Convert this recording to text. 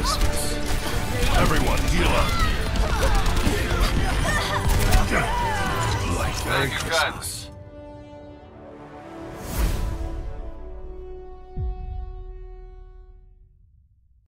Everyone, heal up. Like Merry Christmas.